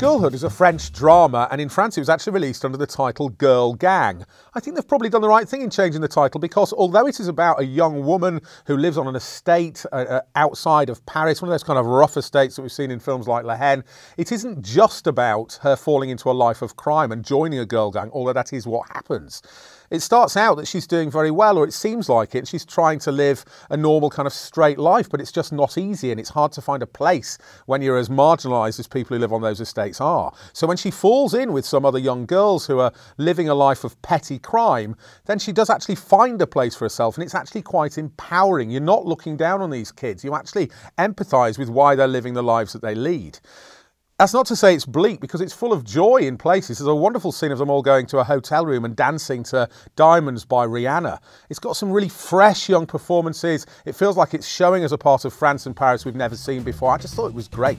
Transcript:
Girlhood is a French drama, and in France it was actually released under the title Girl Gang. I think they've probably done the right thing in changing the title because although it is about a young woman who lives on an estate uh, uh, outside of Paris, one of those kind of rough estates that we've seen in films like La Haine, it isn't just about her falling into a life of crime and joining a girl gang, although that is what happens it starts out that she's doing very well, or it seems like it. She's trying to live a normal kind of straight life, but it's just not easy, and it's hard to find a place when you're as marginalised as people who live on those estates are. So when she falls in with some other young girls who are living a life of petty crime, then she does actually find a place for herself, and it's actually quite empowering. You're not looking down on these kids, you actually empathise with why they're living the lives that they lead. That's not to say it's bleak because it's full of joy in places. There's a wonderful scene of them all going to a hotel room and dancing to Diamonds by Rihanna. It's got some really fresh young performances. It feels like it's showing us a part of France and Paris we've never seen before. I just thought it was great.